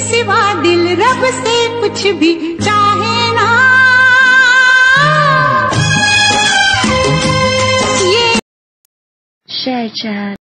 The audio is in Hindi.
सिवा दिल रब से कुछ भी चाहे ना ये शहजाद.